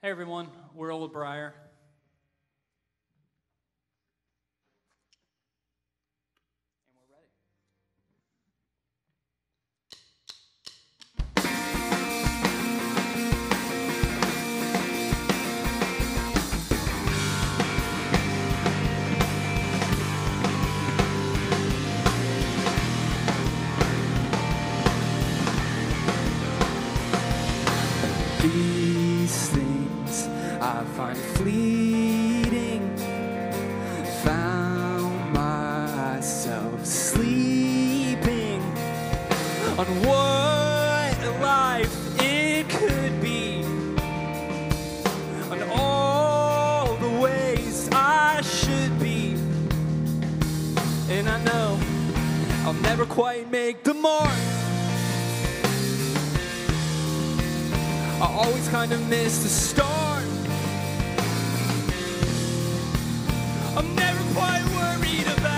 Hey everyone, we're Old Brier. never quite make the mark. I always kind of miss the start. I'm never quite worried about.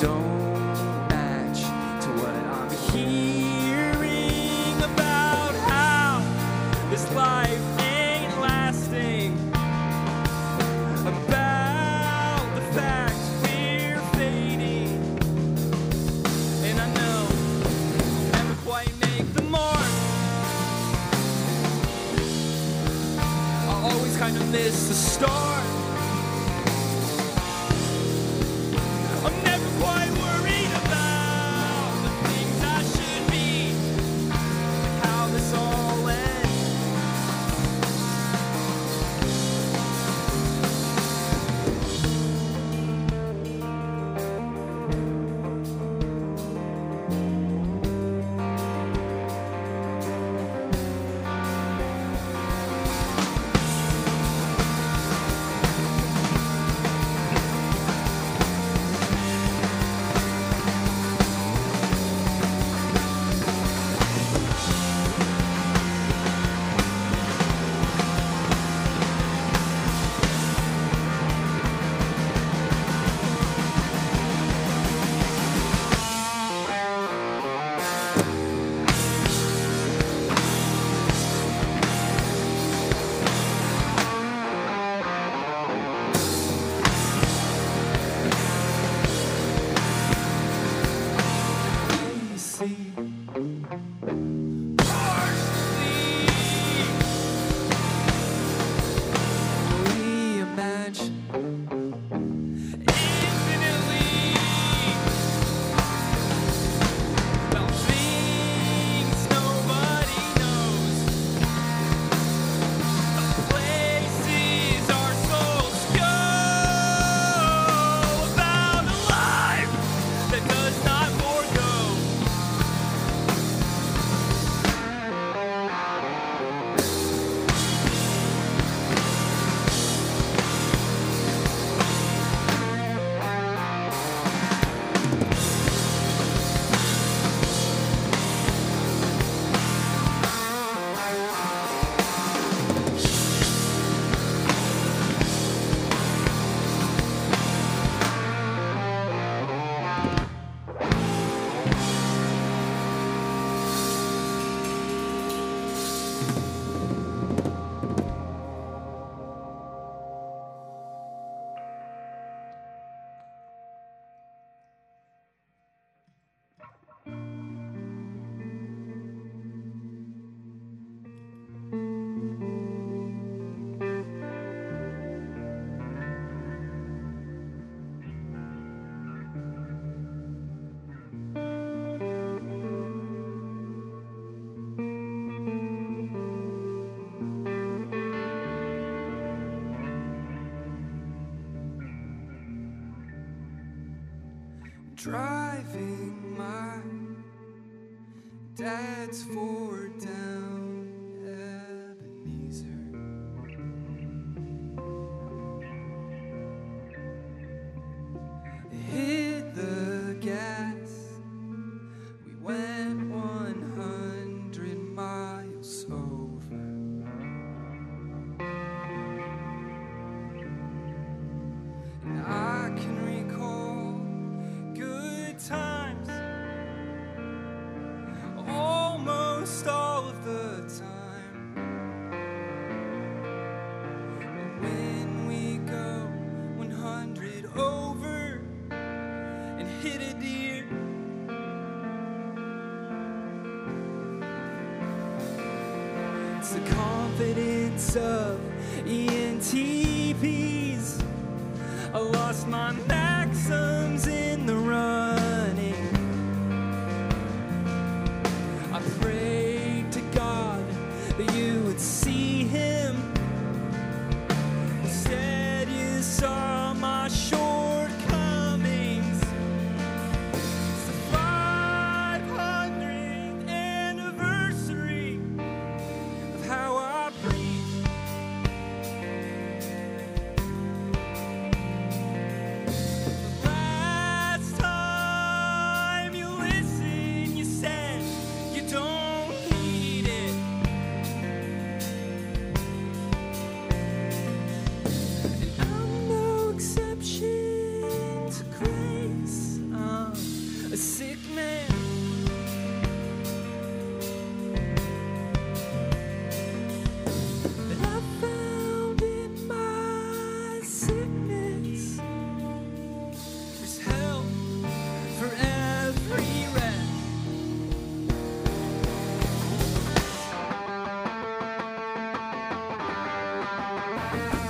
don't try. Lost my I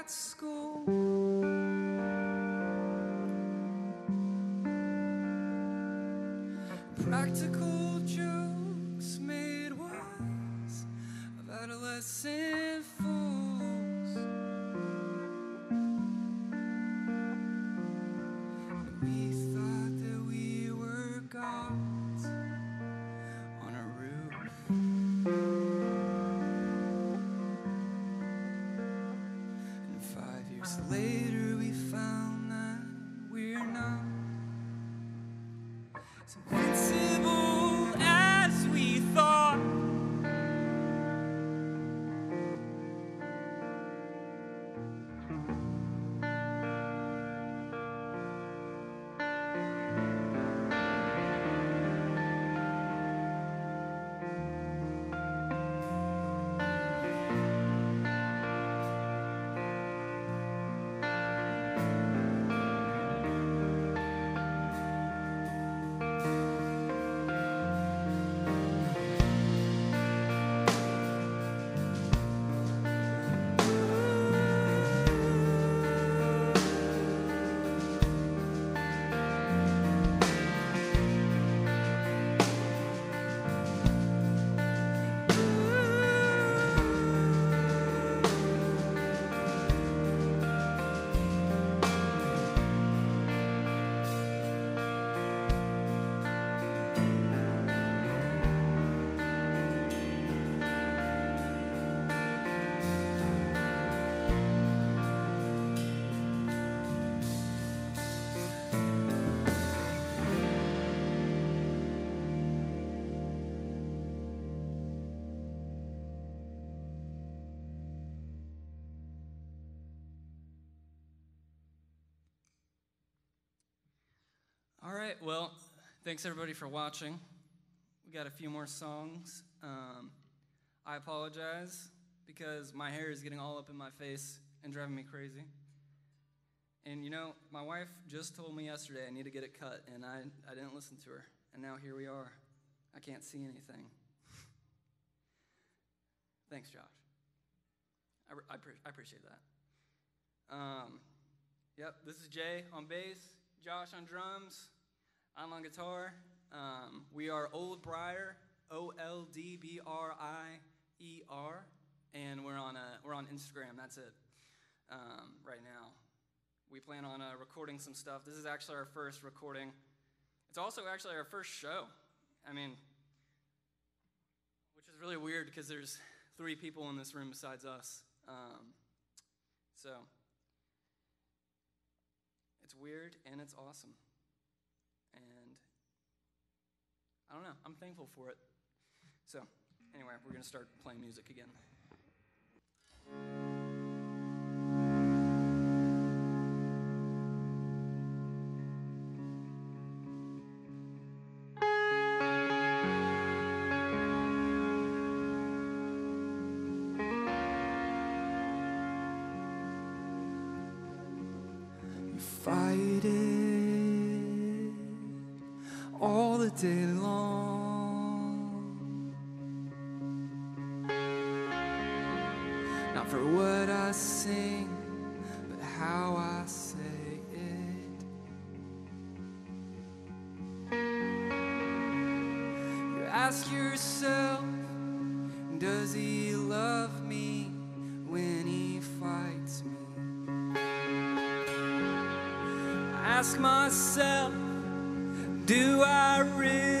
that school. Practical jokes well, thanks everybody for watching. We got a few more songs. Um, I apologize because my hair is getting all up in my face and driving me crazy. And you know, my wife just told me yesterday I need to get it cut, and I, I didn't listen to her. And now here we are. I can't see anything. Thanks, Josh. I, I, I appreciate that. Um, yep, this is Jay on bass, Josh on drums, I'm on guitar. Um, we are Old Brier, O L D B R I E R, and we're on, a, we're on Instagram. That's it um, right now. We plan on uh, recording some stuff. This is actually our first recording. It's also actually our first show. I mean, which is really weird because there's three people in this room besides us. Um, so it's weird and it's awesome. And I don't know, I'm thankful for it. So, anyway, we're going to start playing music again. fight it day long. Not for what I sing, but how I say it. You ask yourself, does he love me when he fights me? I ask myself, do I really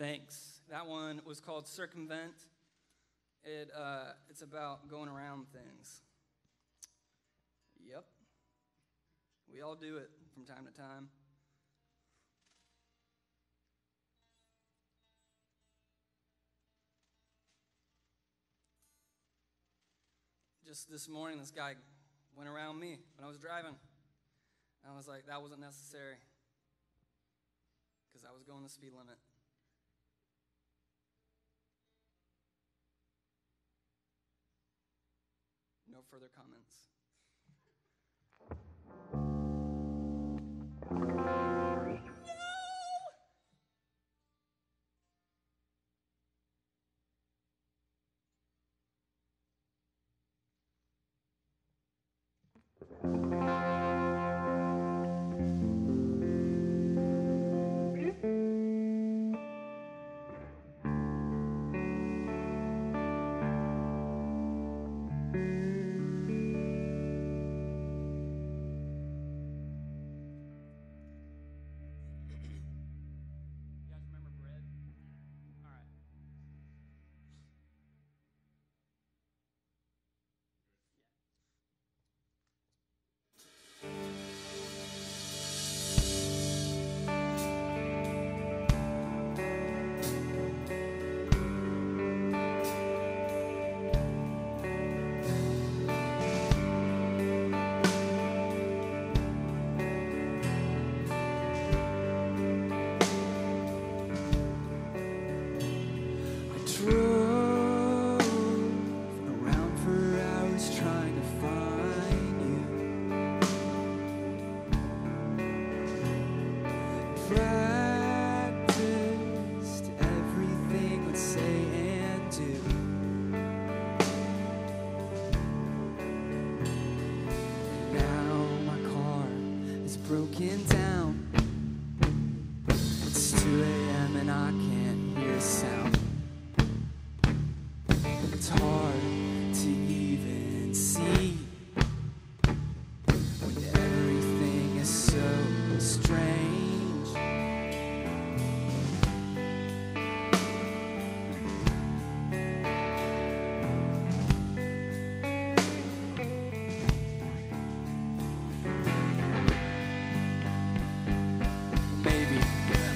Thanks. That one was called Circumvent. It, uh, it's about going around things. Yep. We all do it from time to time. Just this morning, this guy went around me when I was driving. I was like, that wasn't necessary because I was going the speed limit. further comment.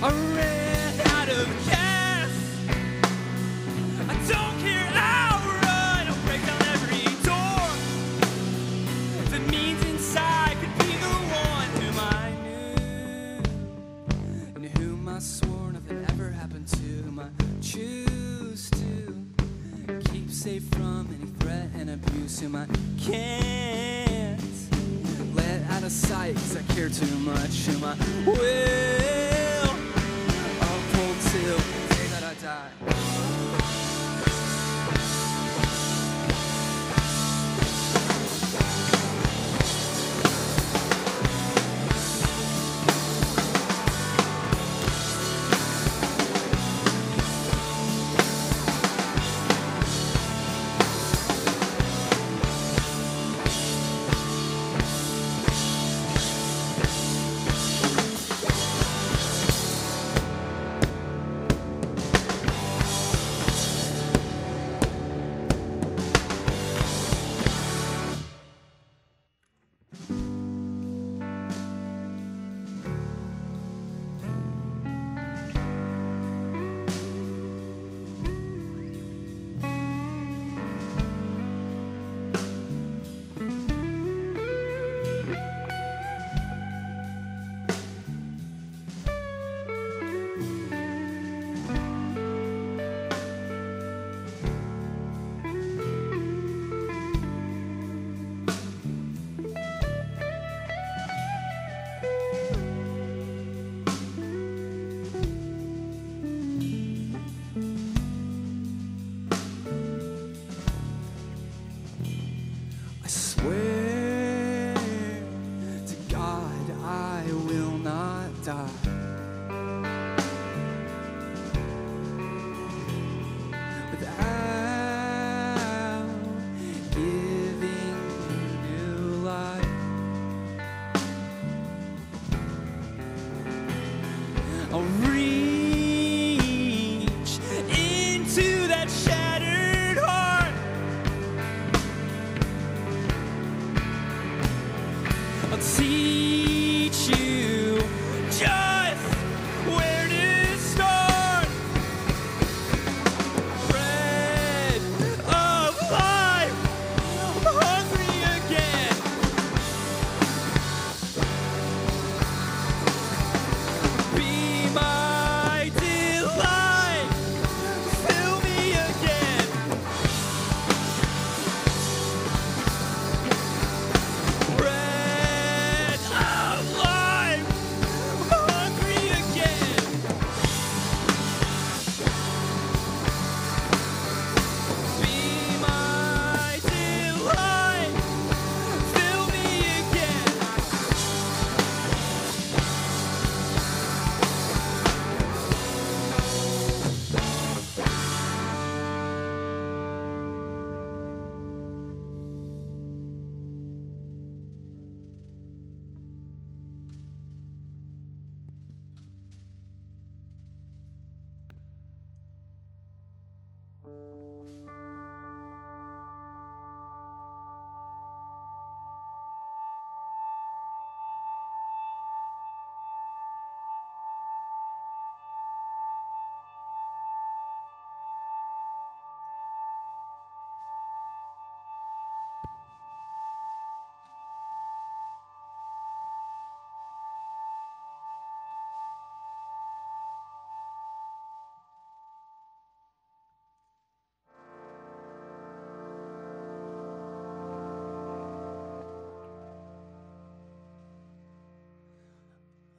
Hooray!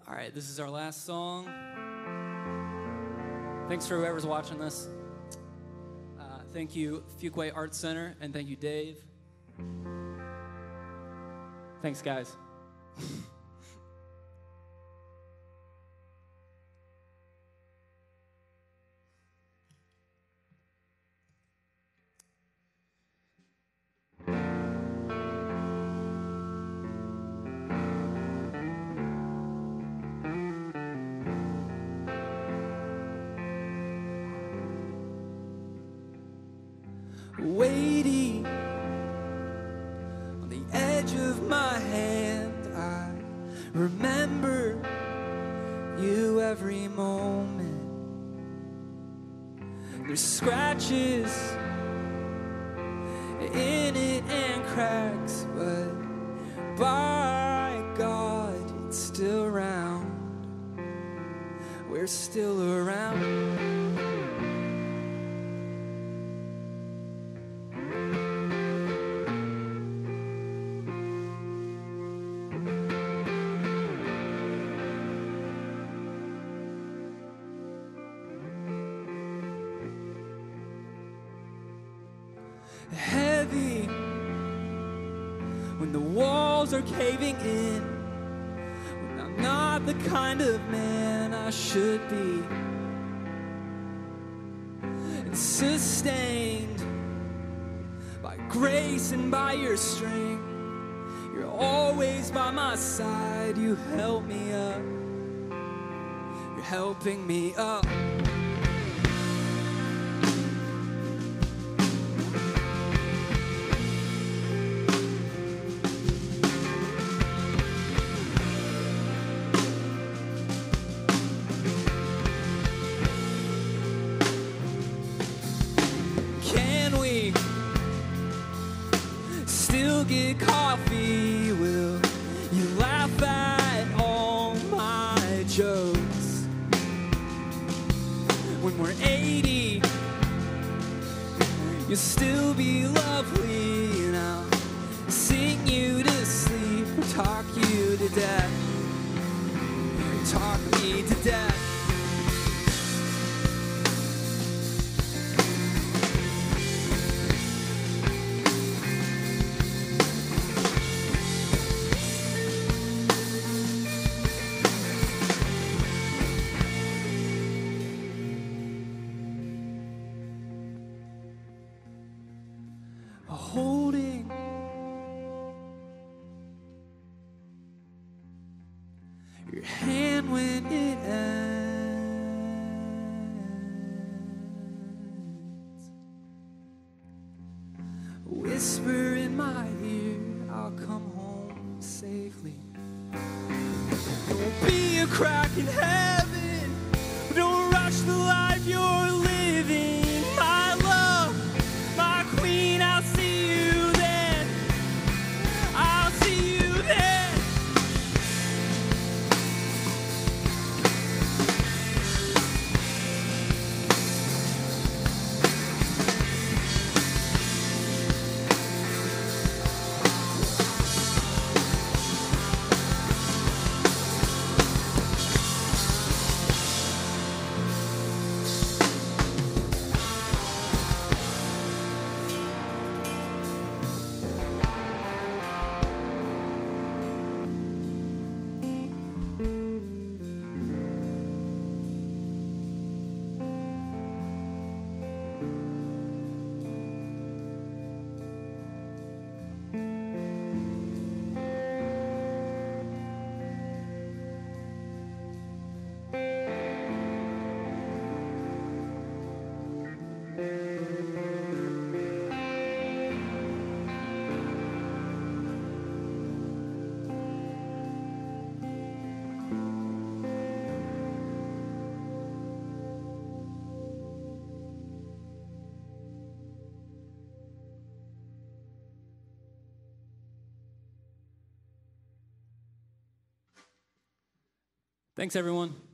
All right, this is our last song. Thanks for whoever's watching this. Uh, thank you, Fuquay Arts Center, and thank you, Dave. Thanks, guys. Waiting on the edge of my hand. I remember you every moment. There's scratches in it and cracks, but by God, it's still around. We're still around. Are caving in. When I'm not the kind of man I should be. And sustained by grace and by your strength. You're always by my side. You help me up. You're helping me up. Coffee? Will you laugh at all my jokes? When we're 80, you'll still be your hand when it Thanks, everyone.